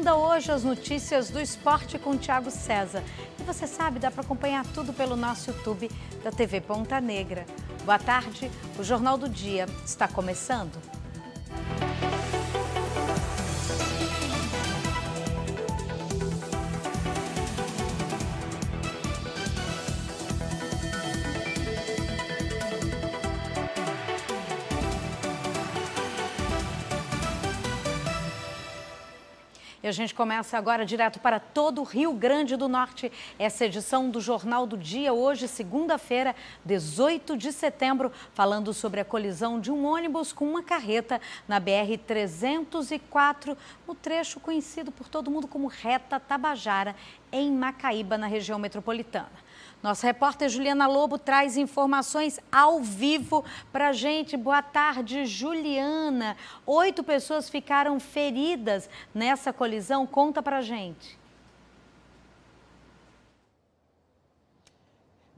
ainda hoje as notícias do esporte com o Thiago César. E você sabe, dá para acompanhar tudo pelo nosso YouTube da TV Ponta Negra. Boa tarde, o Jornal do Dia está começando. A gente começa agora direto para todo o Rio Grande do Norte. Essa edição do Jornal do Dia, hoje, segunda-feira, 18 de setembro, falando sobre a colisão de um ônibus com uma carreta na BR-304, no trecho conhecido por todo mundo como Reta Tabajara, em Macaíba, na região metropolitana. Nossa repórter Juliana Lobo traz informações ao vivo para a gente. Boa tarde, Juliana. Oito pessoas ficaram feridas nessa colisão. Conta para a gente.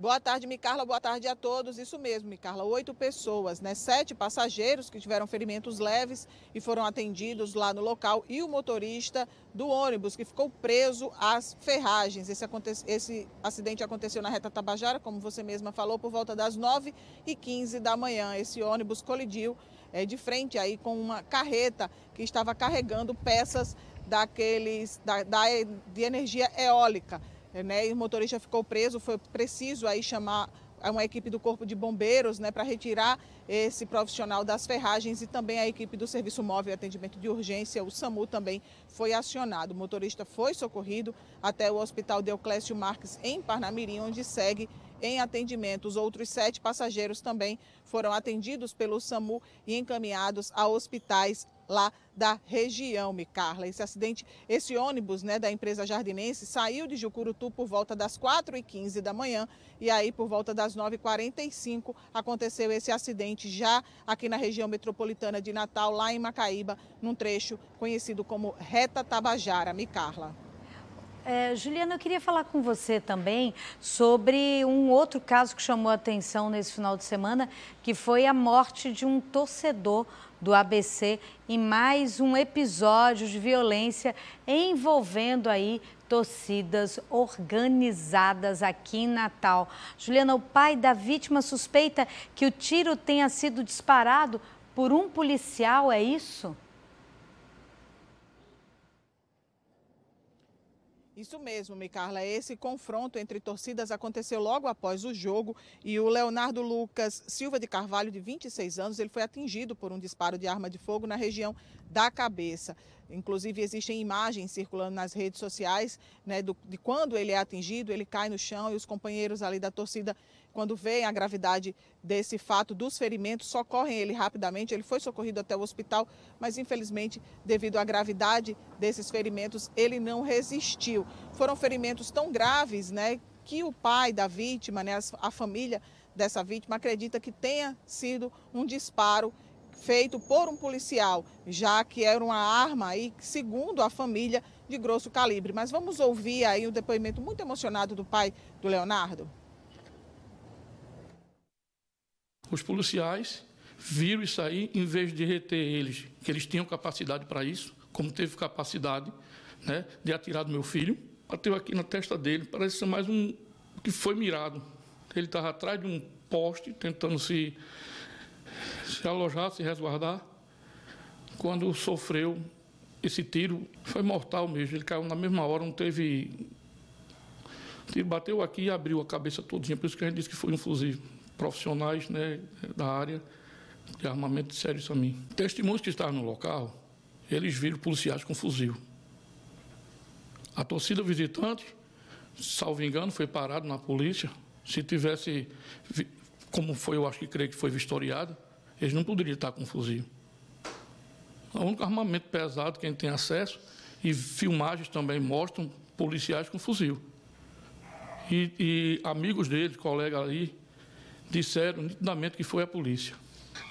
Boa tarde, Micarla. Boa tarde a todos. Isso mesmo, Micarla. Oito pessoas, né? Sete passageiros que tiveram ferimentos leves e foram atendidos lá no local e o motorista do ônibus que ficou preso às ferragens. Esse, esse acidente aconteceu na reta Tabajara, como você mesma falou, por volta das nove e quinze da manhã. Esse ônibus colidiu é, de frente aí com uma carreta que estava carregando peças daqueles da, da de energia eólica né? E o motorista ficou preso, foi preciso aí chamar uma equipe do Corpo de Bombeiros né, para retirar esse profissional das ferragens e também a equipe do Serviço Móvel e Atendimento de Urgência, o SAMU, também foi acionado. O motorista foi socorrido até o Hospital Deoclésio Marques, em Parnamirim, onde segue em atendimento. Os outros sete passageiros também foram atendidos pelo SAMU e encaminhados a hospitais lá da região, Micarla. Esse acidente, esse ônibus né, da empresa jardinense saiu de Jucurutu por volta das 4h15 da manhã e aí por volta das 9h45 aconteceu esse acidente já aqui na região metropolitana de Natal, lá em Macaíba, num trecho conhecido como Reta Tabajara, Micarla. É, Juliana, eu queria falar com você também sobre um outro caso que chamou a atenção nesse final de semana, que foi a morte de um torcedor do ABC em mais um episódio de violência envolvendo aí torcidas organizadas aqui em Natal. Juliana, o pai da vítima suspeita que o tiro tenha sido disparado por um policial, é isso? Isso mesmo, Micarla. Esse confronto entre torcidas aconteceu logo após o jogo e o Leonardo Lucas Silva de Carvalho, de 26 anos, ele foi atingido por um disparo de arma de fogo na região da cabeça. Inclusive, existem imagens circulando nas redes sociais né, do, de quando ele é atingido, ele cai no chão e os companheiros ali da torcida, quando veem a gravidade desse fato, dos ferimentos, socorrem ele rapidamente. Ele foi socorrido até o hospital, mas infelizmente, devido à gravidade desses ferimentos, ele não resistiu. Foram ferimentos tão graves né, que o pai da vítima, né, a família dessa vítima, acredita que tenha sido um disparo feito por um policial, já que era uma arma aí, segundo a família, de grosso calibre. Mas vamos ouvir aí o depoimento muito emocionado do pai do Leonardo. Os policiais viram isso aí, em vez de reter eles, que eles tinham capacidade para isso, como teve capacidade né, de atirar do meu filho, bateu aqui na testa dele, parece ser mais um que foi mirado. Ele estava atrás de um poste, tentando se se alojar, se resguardar. Quando sofreu esse tiro, foi mortal mesmo. Ele caiu na mesma hora, não teve. Tiro bateu aqui e abriu a cabeça todinha. Por isso que a gente disse que foi um fuzil. Profissionais né, da área de armamento a mim. Testemunhos que estavam no local, eles viram policiais com fuzil. A torcida visitante, salvo engano, foi parado na polícia. Se tivesse, como foi, eu acho que creio que foi vistoriado, eles não poderiam estar com fuzil. O único armamento pesado que a gente tem acesso, e filmagens também mostram policiais com fuzil. E, e amigos dele, colegas ali, disseram nitidamente que foi a polícia.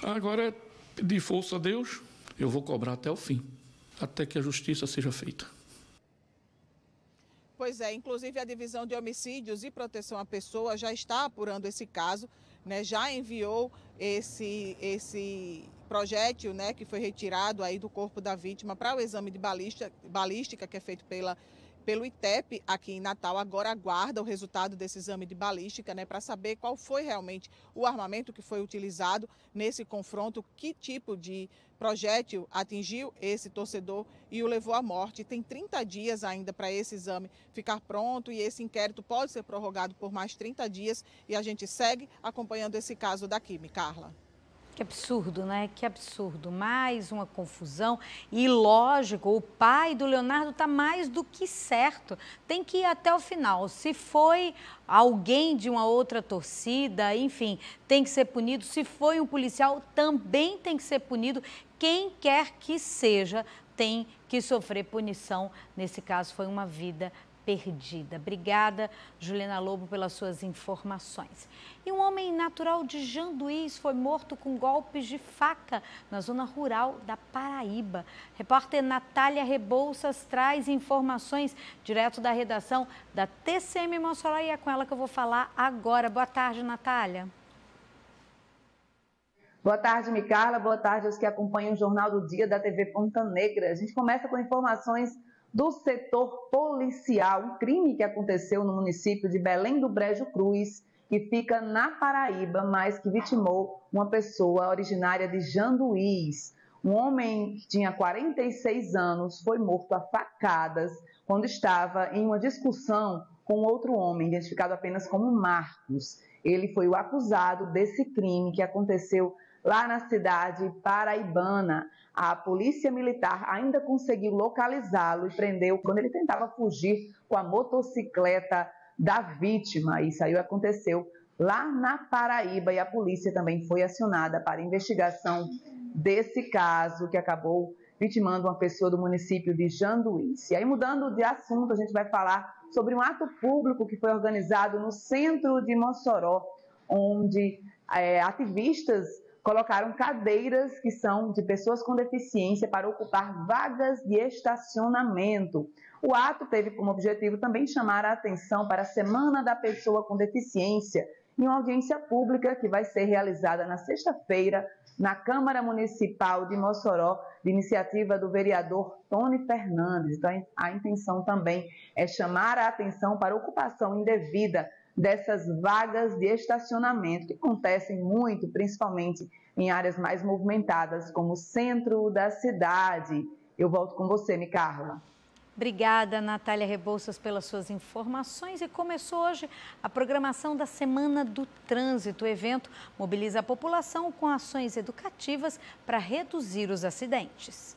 Agora é pedir força a Deus, eu vou cobrar até o fim, até que a justiça seja feita. Pois é, inclusive a Divisão de Homicídios e Proteção à Pessoa já está apurando esse caso, né, já enviou esse, esse projétil, né, que foi retirado aí do corpo da vítima para o exame de balística, balística que é feito pela pelo ITEP aqui em Natal, agora aguarda o resultado desse exame de balística, né, para saber qual foi realmente o armamento que foi utilizado nesse confronto, que tipo de projétil atingiu esse torcedor e o levou à morte. Tem 30 dias ainda para esse exame ficar pronto e esse inquérito pode ser prorrogado por mais 30 dias e a gente segue acompanhando esse caso daqui, Carla. Que absurdo, né? Que absurdo. Mais uma confusão. E lógico, o pai do Leonardo está mais do que certo. Tem que ir até o final. Se foi alguém de uma outra torcida, enfim, tem que ser punido. Se foi um policial, também tem que ser punido. Quem quer que seja tem que sofrer punição. Nesse caso, foi uma vida perdida. Obrigada, Juliana Lobo, pelas suas informações. E um homem natural de Janduís foi morto com golpes de faca na zona rural da Paraíba. Repórter Natália Rebouças traz informações direto da redação da TCM Mossoró e é com ela que eu vou falar agora. Boa tarde, Natália. Boa tarde, Micarla. Boa tarde aos que acompanham o Jornal do Dia da TV Ponta Negra. A gente começa com informações do setor policial, um crime que aconteceu no município de Belém do Brejo Cruz, que fica na Paraíba, mas que vitimou uma pessoa originária de Janduís. Um homem que tinha 46 anos foi morto a facadas quando estava em uma discussão com outro homem, identificado apenas como Marcos. Ele foi o acusado desse crime que aconteceu lá na cidade paraibana. A polícia militar ainda conseguiu localizá-lo e prendeu quando ele tentava fugir com a motocicleta da vítima. Isso aí aconteceu lá na Paraíba e a polícia também foi acionada para investigação desse caso que acabou vitimando uma pessoa do município de Janduís. E aí, mudando de assunto, a gente vai falar sobre um ato público que foi organizado no centro de Mossoró, onde é, ativistas colocaram cadeiras que são de pessoas com deficiência para ocupar vagas de estacionamento. O ato teve como objetivo também chamar a atenção para a Semana da Pessoa com Deficiência, em uma audiência pública que vai ser realizada na sexta-feira na Câmara Municipal de Mossoró, de iniciativa do vereador Tony Fernandes. Então, a intenção também é chamar a atenção para a ocupação indevida dessas vagas de estacionamento que acontecem muito, principalmente em áreas mais movimentadas, como o centro da cidade. Eu volto com você, Micarla. Obrigada, Natália Rebouças, pelas suas informações. E começou hoje a programação da Semana do Trânsito. O evento mobiliza a população com ações educativas para reduzir os acidentes.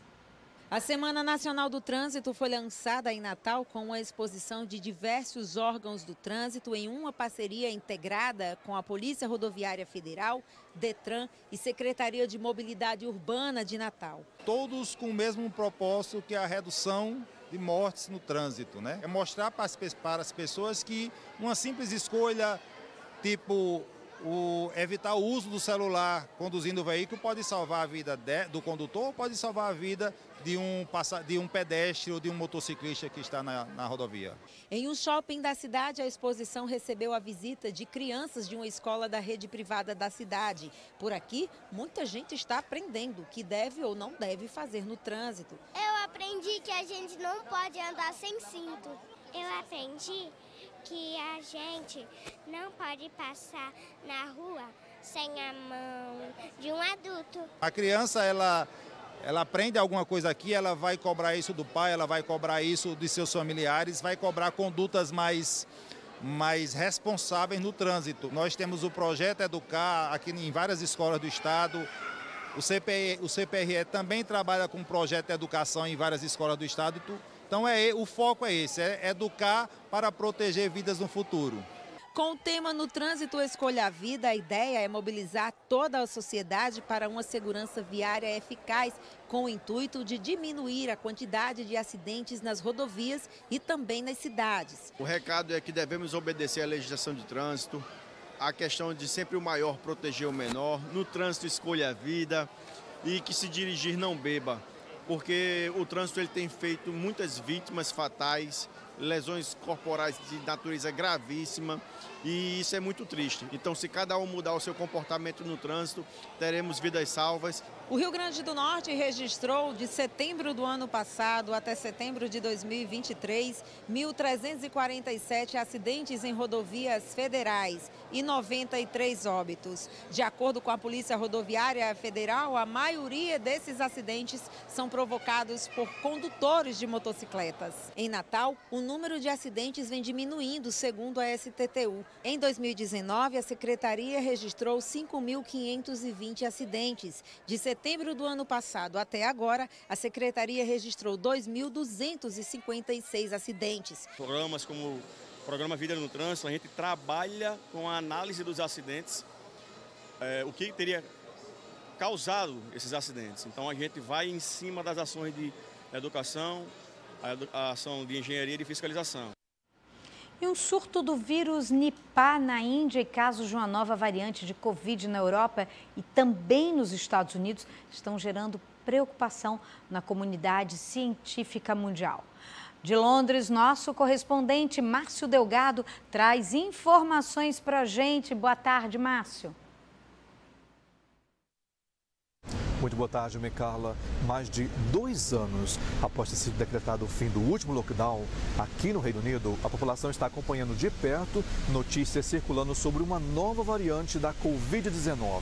A Semana Nacional do Trânsito foi lançada em Natal com uma exposição de diversos órgãos do trânsito em uma parceria integrada com a Polícia Rodoviária Federal, Detran e Secretaria de Mobilidade Urbana de Natal. Todos com o mesmo propósito que a redução de mortes no trânsito, né? É mostrar para as pessoas que uma simples escolha, tipo o, evitar o uso do celular conduzindo o veículo pode salvar a vida de, do condutor, pode salvar a vida de um, de um pedestre ou de um motociclista que está na, na rodovia. Em um shopping da cidade, a exposição recebeu a visita de crianças de uma escola da rede privada da cidade. Por aqui, muita gente está aprendendo o que deve ou não deve fazer no trânsito. Eu aprendi que a gente não pode andar sem cinto. Eu aprendi que a gente não pode passar na rua sem a mão de um adulto. A criança, ela ela aprende alguma coisa aqui, ela vai cobrar isso do pai, ela vai cobrar isso de seus familiares, vai cobrar condutas mais, mais responsáveis no trânsito. Nós temos o projeto Educar aqui em várias escolas do estado. O, CPE, o CPRE também trabalha com um projeto educação em várias escolas do estado. Então é, o foco é esse, é educar para proteger vidas no futuro. Com o tema No Trânsito Escolha a Vida, a ideia é mobilizar toda a sociedade para uma segurança viária eficaz, com o intuito de diminuir a quantidade de acidentes nas rodovias e também nas cidades. O recado é que devemos obedecer à legislação de trânsito, a questão de sempre o maior proteger o menor, no trânsito escolha a vida e que se dirigir não beba, porque o trânsito ele tem feito muitas vítimas fatais lesões corporais de natureza gravíssima e isso é muito triste. Então, se cada um mudar o seu comportamento no trânsito, teremos vidas salvas. O Rio Grande do Norte registrou de setembro do ano passado até setembro de 2023 1.347 acidentes em rodovias federais e 93 óbitos. De acordo com a Polícia Rodoviária Federal, a maioria desses acidentes são provocados por condutores de motocicletas. Em Natal, o número de acidentes vem diminuindo, segundo a STTU. Em 2019, a Secretaria registrou 5.520 acidentes. De setembro do ano passado até agora, a Secretaria registrou 2.256 acidentes. Programas como o Programa Vida no Trânsito, a gente trabalha com a análise dos acidentes, é, o que teria causado esses acidentes. Então a gente vai em cima das ações de educação, a ação de engenharia e de fiscalização. E um surto do vírus Nipah na Índia e casos de uma nova variante de Covid na Europa e também nos Estados Unidos estão gerando preocupação na comunidade científica mundial. De Londres, nosso correspondente Márcio Delgado traz informações para a gente. Boa tarde, Márcio. Muito boa tarde, Carla. Mais de dois anos após ter sido decretado o fim do último lockdown aqui no Reino Unido, a população está acompanhando de perto notícias circulando sobre uma nova variante da Covid-19.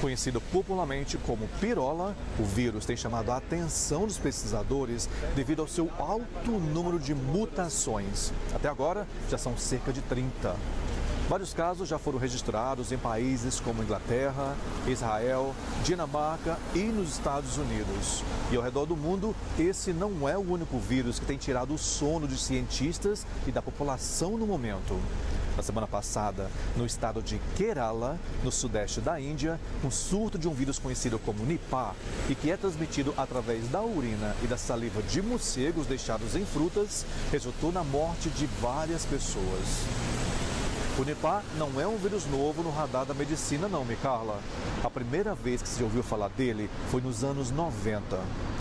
Conhecido popularmente como pirola, o vírus tem chamado a atenção dos pesquisadores devido ao seu alto número de mutações. Até agora, já são cerca de 30. Vários casos já foram registrados em países como Inglaterra, Israel, Dinamarca e nos Estados Unidos. E ao redor do mundo, esse não é o único vírus que tem tirado o sono de cientistas e da população no momento. Na semana passada, no estado de Kerala, no sudeste da Índia, um surto de um vírus conhecido como Nipah e que é transmitido através da urina e da saliva de morcegos deixados em frutas, resultou na morte de várias pessoas. O Nipah não é um vírus novo no radar da medicina não, Micarla. A primeira vez que se ouviu falar dele foi nos anos 90.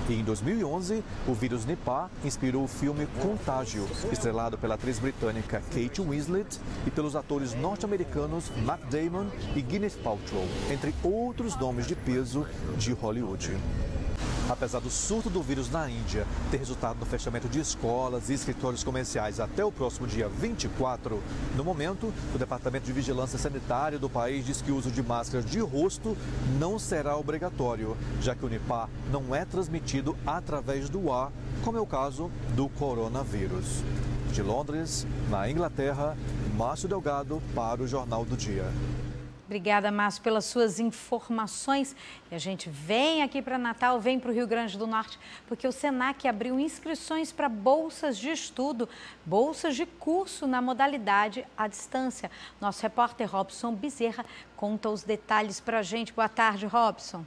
E em 2011, o vírus Nipah inspirou o filme Contágio, estrelado pela atriz britânica Kate Winslet e pelos atores norte-americanos Matt Damon e Gwyneth Paltrow, entre outros nomes de peso de Hollywood. Apesar do surto do vírus na Índia ter resultado no fechamento de escolas e escritórios comerciais até o próximo dia 24, no momento, o Departamento de Vigilância Sanitária do país diz que o uso de máscaras de rosto não será obrigatório, já que o Nipah não é transmitido através do ar, como é o caso do coronavírus. De Londres, na Inglaterra, Márcio Delgado para o Jornal do Dia. Obrigada, Márcio, pelas suas informações. E a gente vem aqui para Natal, vem para o Rio Grande do Norte, porque o SENAC abriu inscrições para bolsas de estudo, bolsas de curso na modalidade à distância. Nosso repórter Robson Bezerra conta os detalhes para a gente. Boa tarde, Robson.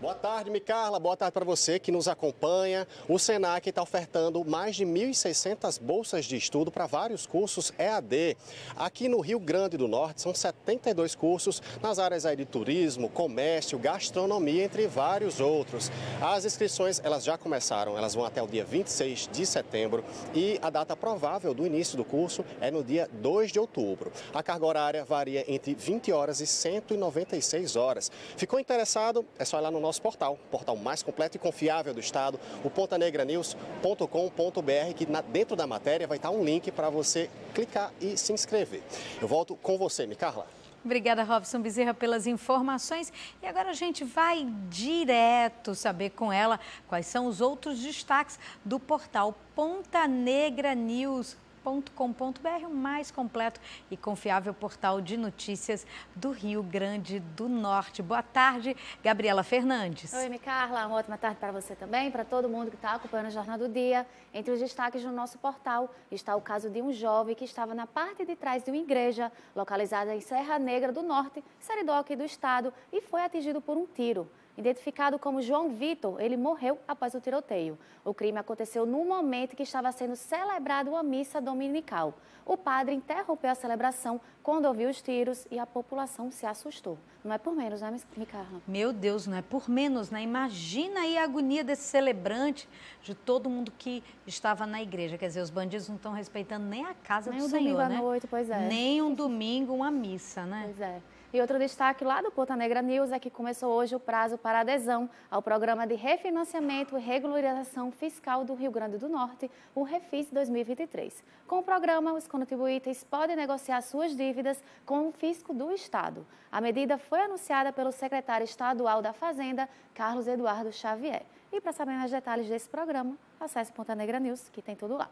Boa tarde, Micarla. Boa tarde para você que nos acompanha. O Senac está ofertando mais de 1.600 bolsas de estudo para vários cursos EAD. Aqui no Rio Grande do Norte são 72 cursos nas áreas de turismo, comércio, gastronomia, entre vários outros. As inscrições elas já começaram, elas vão até o dia 26 de setembro e a data provável do início do curso é no dia 2 de outubro. A carga horária varia entre 20 horas e 196 horas. Ficou interessado? É só ir lá no nosso portal, portal mais completo e confiável do estado, o pontanegranews.com.br, que dentro da matéria vai estar um link para você clicar e se inscrever. Eu volto com você, Micarla. Obrigada, Robson Bezerra, pelas informações. E agora a gente vai direto saber com ela quais são os outros destaques do portal Ponta Negra News o mais completo e confiável portal de notícias do Rio Grande do Norte. Boa tarde, Gabriela Fernandes. Oi, Micarla. Uma ótima tarde para você também, para todo mundo que está acompanhando o Jornal do Dia. Entre os destaques do nosso portal está o caso de um jovem que estava na parte de trás de uma igreja localizada em Serra Negra do Norte, Seridó aqui do estado, e foi atingido por um tiro. Identificado como João Vitor, ele morreu após o tiroteio. O crime aconteceu no momento que estava sendo celebrada uma missa dominical. O padre interrompeu a celebração quando ouviu os tiros e a população se assustou. Não é por menos, né, Micarla? Meu Deus, não é por menos, né? Imagina aí a agonia desse celebrante, de todo mundo que estava na igreja. Quer dizer, os bandidos não estão respeitando nem a casa nem do um Senhor, domingo né? à noite, pois é. Nem um domingo, uma missa, né? Pois é. E outro destaque lá do Ponta Negra News é que começou hoje o prazo para adesão ao Programa de Refinanciamento e Regularização Fiscal do Rio Grande do Norte, o Refis 2023. Com o programa, os contribuintes podem negociar suas dívidas com o fisco do Estado. A medida foi anunciada pelo secretário estadual da Fazenda, Carlos Eduardo Xavier. E para saber mais detalhes desse programa, acesse Ponta Negra News, que tem tudo lá.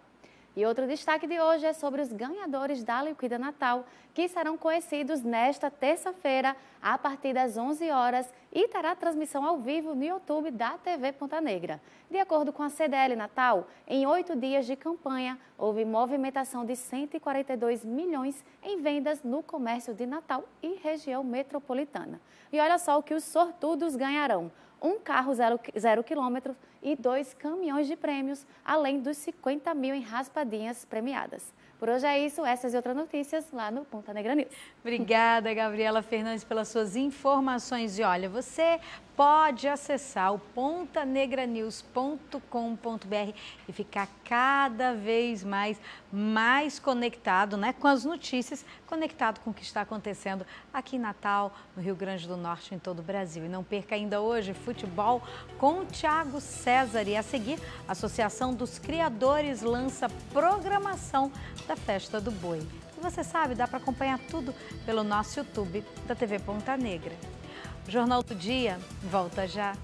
E outro destaque de hoje é sobre os ganhadores da Liquida Natal, que serão conhecidos nesta terça-feira, a partir das 11 horas, e terá transmissão ao vivo no YouTube da TV Ponta Negra. De acordo com a CDL Natal, em oito dias de campanha, houve movimentação de 142 milhões em vendas no comércio de Natal e região metropolitana. E olha só o que os sortudos ganharão um carro zero, zero quilômetro e dois caminhões de prêmios, além dos 50 mil em raspadinhas premiadas. Por hoje é isso, essas e outras notícias lá no Ponta Negra News. Obrigada, Gabriela Fernandes, pelas suas informações. E olha, você pode acessar o pontanegranews.com.br e ficar cada vez mais mais conectado, né, com as notícias, conectado com o que está acontecendo aqui em Natal, no Rio Grande do Norte, em todo o Brasil. E não perca ainda hoje futebol com o Thiago César e a seguir, a Associação dos Criadores lança programação da Festa do Boi. E você sabe, dá para acompanhar tudo pelo nosso YouTube da TV Ponta Negra. O Jornal do Dia volta já.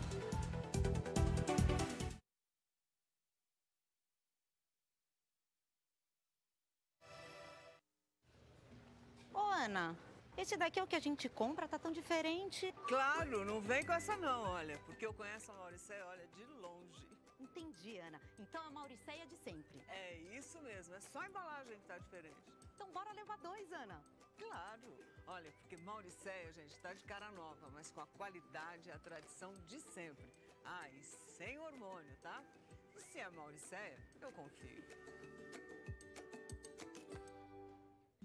Ô, Ana, esse daqui é o que a gente compra, tá tão diferente. Claro, não vem com essa não, olha, porque eu conheço a Mauricéia, olha, de longe. Entendi, Ana. Então a Mauricéia de sempre. É isso mesmo, é só a embalagem que tá diferente. Então bora levar dois, Ana. Claro. Olha, porque Mauricéia, gente, tá de cara nova, mas com a qualidade e a tradição de sempre. Ah, e sem hormônio, tá? E se é Mauricéia, eu confio.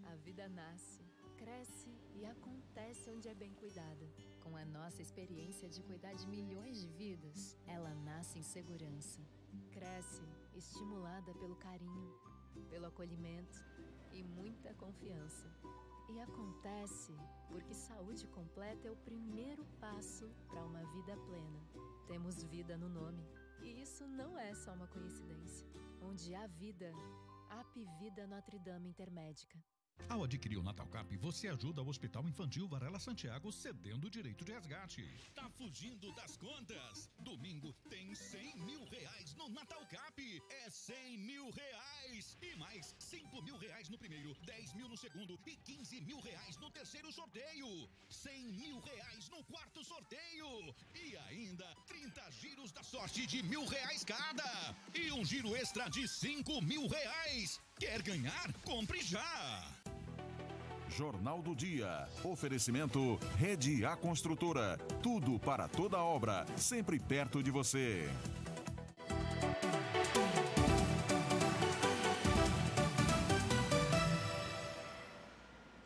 A vida nasce, cresce e acontece onde é bem cuidada. Com a nossa experiência de cuidar de milhões de vidas, ela nasce em segurança. Cresce estimulada pelo carinho, pelo acolhimento e muita confiança. E acontece porque saúde completa é o primeiro passo para uma vida plena. Temos vida no nome. E isso não é só uma coincidência. Onde há vida, há Vida Notre Dame Intermédica. Ao adquirir o Natal Cap, você ajuda o Hospital Infantil Varela Santiago cedendo o direito de resgate. Tá fugindo das contas? Domingo tem 100 mil reais no Natal Cap. É 100 mil reais. E mais 5 mil reais no primeiro, 10 mil no segundo e 15 mil reais no terceiro sorteio. 100 mil reais no quarto sorteio. E ainda 30 giros da sorte de mil reais cada. E um giro extra de 5 mil reais. Quer ganhar? Compre já! Jornal do Dia. Oferecimento Rede A Construtora. Tudo para toda obra, sempre perto de você.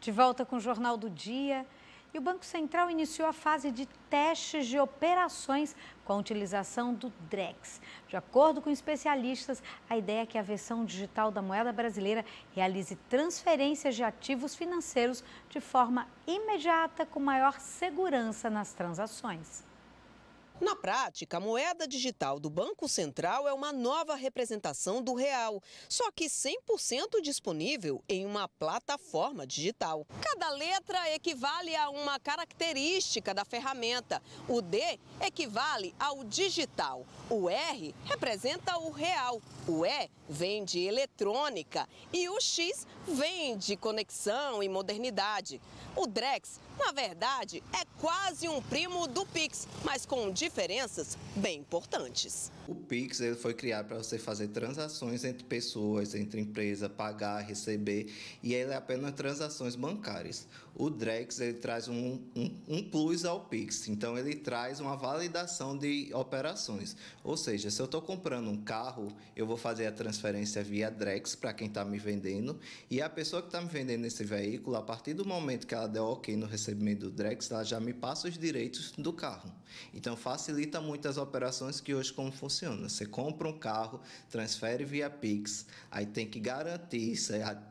De volta com o Jornal do Dia. E o Banco Central iniciou a fase de testes de operações com a utilização do DREX. De acordo com especialistas, a ideia é que a versão digital da moeda brasileira realize transferências de ativos financeiros de forma imediata, com maior segurança nas transações. Na prática, a moeda digital do Banco Central é uma nova representação do real, só que 100% disponível em uma plataforma digital. Cada letra equivale a uma característica da ferramenta. O D equivale ao digital. O R representa o real. O E vem de eletrônica e o X vem de conexão e modernidade. O Drex, na verdade, é quase um primo do Pix, mas com diferenças bem importantes. O Pix ele foi criado para você fazer transações entre pessoas, entre empresas, pagar, receber, e ele é apenas transações bancárias. O Drex ele traz um, um, um plus ao Pix, então ele traz uma validação de operações. Ou seja, se eu estou comprando um carro, eu vou fazer a transferência via Drex para quem está me vendendo, e a pessoa que está me vendendo esse veículo, a partir do momento que ela der ok no recebimento do Drex, ela já me passa os direitos do carro. Então facilita muito as operações que hoje como funciona. Você compra um carro, transfere via Pix, aí tem que garantir,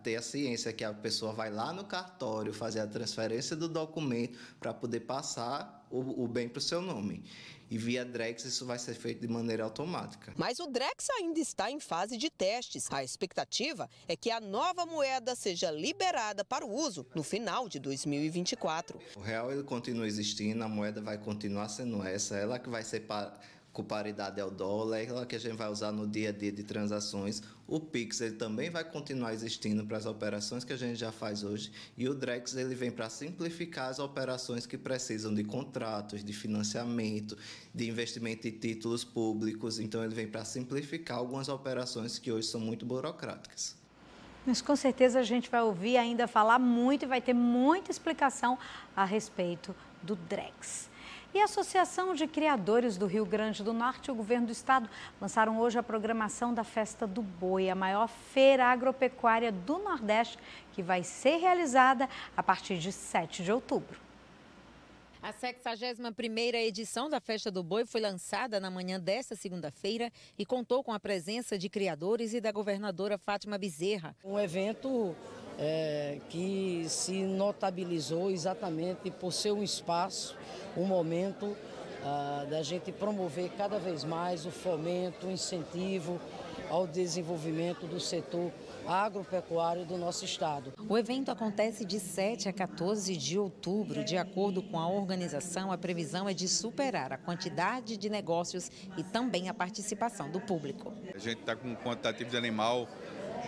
ter a ciência que a pessoa vai lá no cartório fazer a transferência do documento para poder passar o, o bem para o seu nome. E via Drex isso vai ser feito de maneira automática. Mas o Drex ainda está em fase de testes. A expectativa é que a nova moeda seja liberada para o uso no final de 2024. O real ele continua existindo, a moeda vai continuar sendo essa, ela que vai ser para com paridade ao dólar, é aquela que a gente vai usar no dia a dia de transações. O Pix ele também vai continuar existindo para as operações que a gente já faz hoje e o Drex ele vem para simplificar as operações que precisam de contratos, de financiamento, de investimento em títulos públicos. Então ele vem para simplificar algumas operações que hoje são muito burocráticas. Mas com certeza a gente vai ouvir ainda falar muito e vai ter muita explicação a respeito do Drex. E a Associação de Criadores do Rio Grande do Norte e o Governo do Estado lançaram hoje a programação da Festa do Boi, a maior feira agropecuária do Nordeste, que vai ser realizada a partir de 7 de outubro. A 61ª edição da Festa do Boi foi lançada na manhã desta segunda-feira e contou com a presença de criadores e da governadora Fátima Bezerra. Um evento é, que se notabilizou exatamente por ser um espaço, um momento ah, da gente promover cada vez mais o fomento, o incentivo ao desenvolvimento do setor agropecuário do nosso estado. O evento acontece de 7 a 14 de outubro. De acordo com a organização, a previsão é de superar a quantidade de negócios e também a participação do público. A gente está com um quantitativo de animal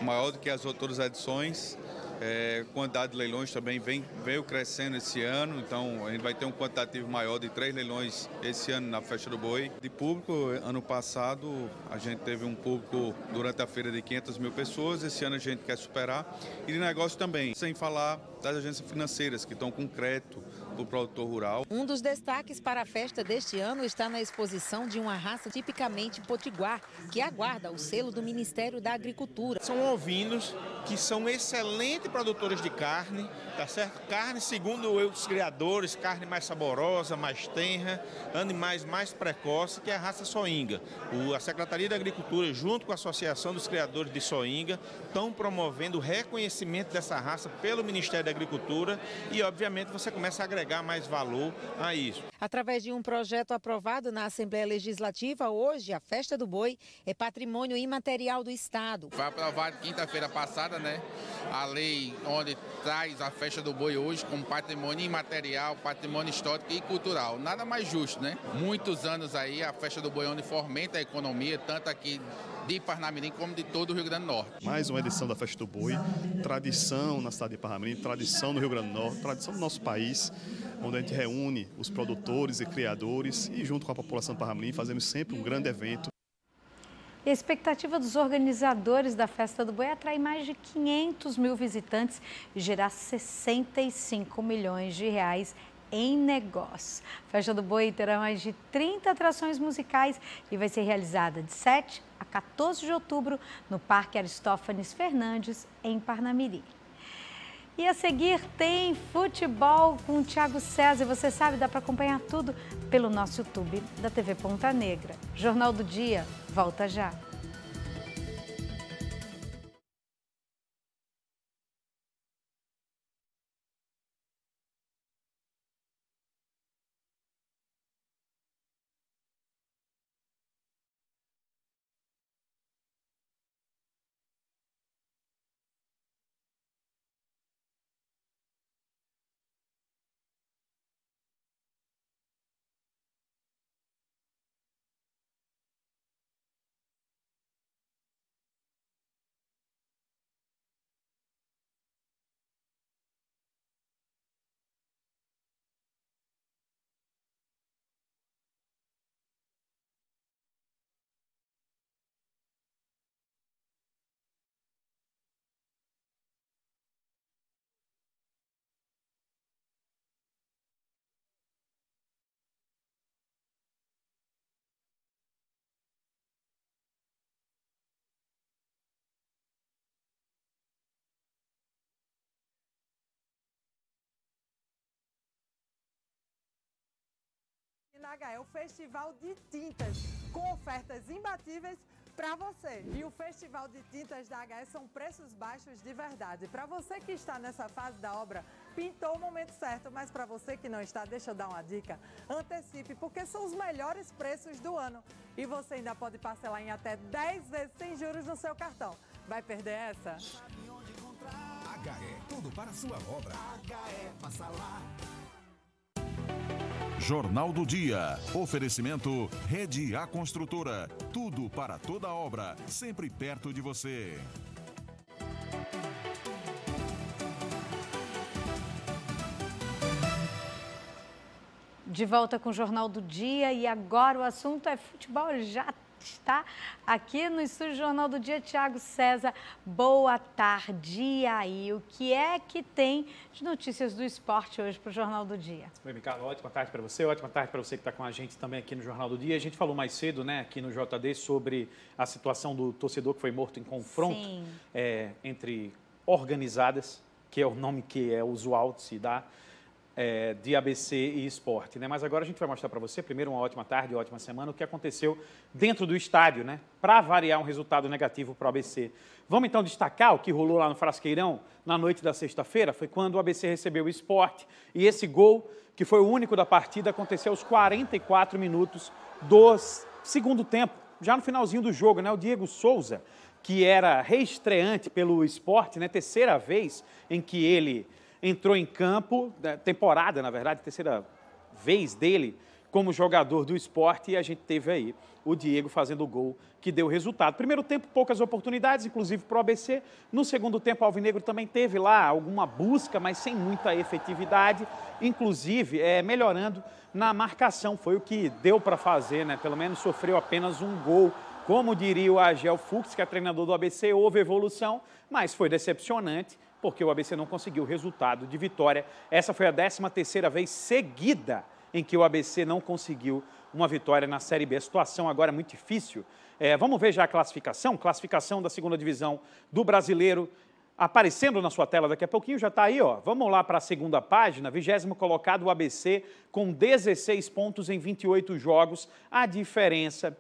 maior do que as outras edições. É, quantidade de leilões também vem, veio crescendo esse ano, então a gente vai ter um quantitativo maior de três leilões esse ano na Festa do Boi. De público, ano passado a gente teve um público durante a feira de 500 mil pessoas, esse ano a gente quer superar. E de negócio também, sem falar das agências financeiras que estão com crédito para o produtor rural. Um dos destaques para a festa deste ano está na exposição de uma raça tipicamente potiguar, que aguarda o selo do Ministério da Agricultura. São ovinos que são excelentes produtores de carne, tá certo? Carne, segundo os criadores, carne mais saborosa, mais tenra, animais mais precoces, que é a raça soinga. O, a Secretaria da Agricultura, junto com a Associação dos Criadores de Soinga, estão promovendo o reconhecimento dessa raça pelo Ministério da Agricultura e, obviamente, você começa a agregar mais valor a isso. Através de um projeto aprovado na Assembleia Legislativa, hoje a Festa do Boi é patrimônio imaterial do Estado. Foi aprovado quinta-feira passada, né? A lei onde traz a Festa do Boi hoje como patrimônio imaterial, patrimônio histórico e cultural. Nada mais justo, né? Muitos anos aí a Festa do Boi onde fomenta a economia, tanto aqui de Parnamirim como de todo o Rio Grande do Norte. Mais uma edição da Festa do Boi, tradição na cidade de Parnamirim, tradição no Rio Grande do Norte, tradição do nosso país, onde a gente reúne os produtores e criadores e junto com a população de Parnamirim fazemos sempre um grande evento. E a expectativa dos organizadores da Festa do Boi é atrair mais de 500 mil visitantes e gerar 65 milhões de reais em negócio. A Festa do Boi terá mais de 30 atrações musicais e vai ser realizada de 7 a 14 de outubro no Parque Aristófanes Fernandes, em Parnamirim. E a seguir tem futebol com o Thiago César. Você sabe, dá para acompanhar tudo pelo nosso YouTube da TV Ponta Negra. Jornal do Dia, volta já. Na HE, o Festival de Tintas, com ofertas imbatíveis para você. E o Festival de Tintas da HE são preços baixos de verdade. Para você que está nessa fase da obra, pintou o momento certo, mas para você que não está, deixa eu dar uma dica. Antecipe, porque são os melhores preços do ano. E você ainda pode parcelar em até 10 vezes sem juros no seu cartão. Vai perder essa? HE, tudo para a sua obra. HE, passa lá. Jornal do Dia. Oferecimento Rede A Construtora. Tudo para toda obra, sempre perto de você. De volta com o Jornal do Dia e agora o assunto é futebol. Já está aqui no estúdio Jornal do Dia, Tiago César. Boa tarde. E aí, o que é que tem de notícias do esporte hoje para o Jornal do Dia? Oi, Ricardo, ótima tarde para você, ótima tarde para você que está com a gente também aqui no Jornal do Dia. A gente falou mais cedo, né, aqui no JD, sobre a situação do torcedor que foi morto em confronto é, entre organizadas, que é o nome que é usual de se dar, é, de ABC e esporte. Né? Mas agora a gente vai mostrar para você, primeiro, uma ótima tarde, uma ótima semana, o que aconteceu dentro do estádio, né? para variar um resultado negativo para o ABC. Vamos então destacar o que rolou lá no Frasqueirão na noite da sexta-feira, foi quando o ABC recebeu o esporte e esse gol, que foi o único da partida, aconteceu aos 44 minutos do segundo tempo, já no finalzinho do jogo, né? o Diego Souza, que era reestreante pelo esporte, né? terceira vez em que ele entrou em campo, né, temporada, na verdade, terceira vez dele como jogador do esporte, e a gente teve aí o Diego fazendo o gol que deu resultado. Primeiro tempo, poucas oportunidades, inclusive para o ABC. No segundo tempo, o Alvinegro também teve lá alguma busca, mas sem muita efetividade, inclusive é, melhorando na marcação. Foi o que deu para fazer, né? Pelo menos sofreu apenas um gol. Como diria o Agel Fux, que é treinador do ABC, houve evolução, mas foi decepcionante porque o ABC não conseguiu o resultado de vitória. Essa foi a 13 terceira vez seguida em que o ABC não conseguiu uma vitória na Série B. A situação agora é muito difícil. É, vamos ver já a classificação, classificação da segunda divisão do Brasileiro, aparecendo na sua tela daqui a pouquinho, já está aí, ó. Vamos lá para a segunda página, vigésimo colocado o ABC com 16 pontos em 28 jogos. A diferença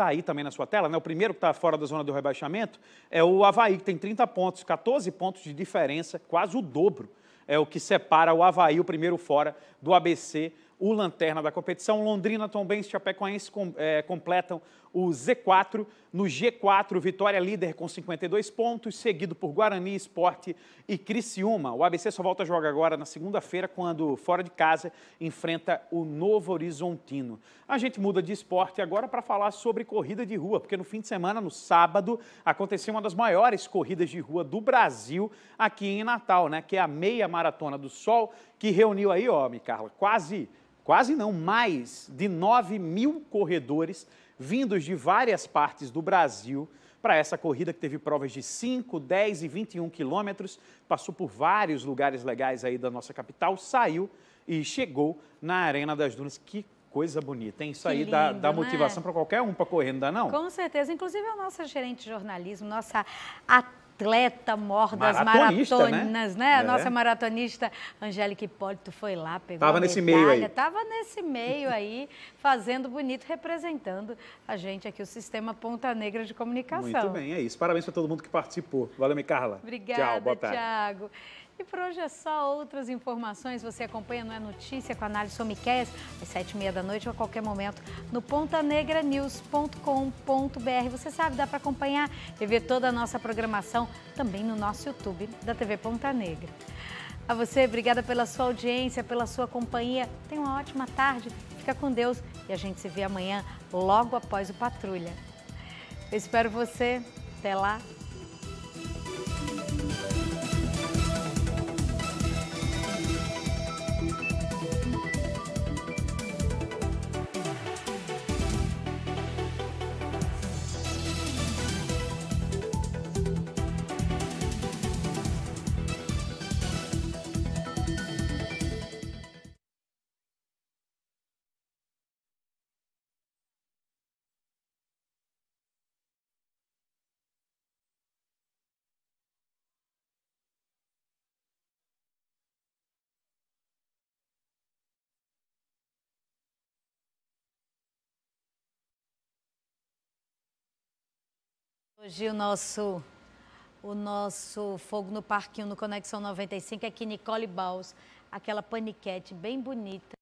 está aí também na sua tela, né? o primeiro que está fora da zona do rebaixamento é o Havaí, que tem 30 pontos, 14 pontos de diferença, quase o dobro. É o que separa o Havaí, o primeiro fora, do ABC, o lanterna da competição. Londrina, Tombense e Chapecoense com, é, completam o Z4. No G4, Vitória líder com 52 pontos, seguido por Guarani, Esporte e Criciúma. O ABC só volta a jogar agora na segunda-feira, quando, fora de casa, enfrenta o Novo Horizontino. A gente muda de esporte agora para falar sobre corrida de rua, porque no fim de semana, no sábado, aconteceu uma das maiores corridas de rua do Brasil aqui em Natal, né? Que é a Meia Maratona do Sol, que reuniu aí, ó, Carla, quase quase não, mais de 9 mil corredores vindos de várias partes do Brasil para essa corrida que teve provas de 5, 10 e 21 quilômetros, passou por vários lugares legais aí da nossa capital, saiu e chegou na Arena das Dunas. Que coisa bonita, hein? Isso que aí lindo, dá, dá motivação né? para qualquer um para correr, não dá não? Com certeza, inclusive a nossa gerente de jornalismo, nossa atleta mor das né? maratonas, né? né? A é. nossa maratonista Angélica Hipólito foi lá, pegou Tava nesse meio aí. Tava nesse meio aí, fazendo bonito, representando a gente aqui, o Sistema Ponta Negra de Comunicação. Muito bem, é isso. Parabéns para todo mundo que participou. Valeu, minha Carla. Obrigada, Tchau, boa tarde. Thiago. E por hoje é só outras informações. Você acompanha Não é Notícia com a análise Somiqués, às sete e meia da noite ou a qualquer momento no pontanegranews.com.br. Você sabe, dá para acompanhar e ver toda a nossa programação também no nosso YouTube da TV Ponta Negra. A você, obrigada pela sua audiência, pela sua companhia. Tenha uma ótima tarde, fica com Deus e a gente se vê amanhã, logo após o Patrulha. Eu espero você. Até lá. Hoje o nosso, o nosso fogo no parquinho no Conexão 95 é que Nicole Baus, aquela paniquete bem bonita.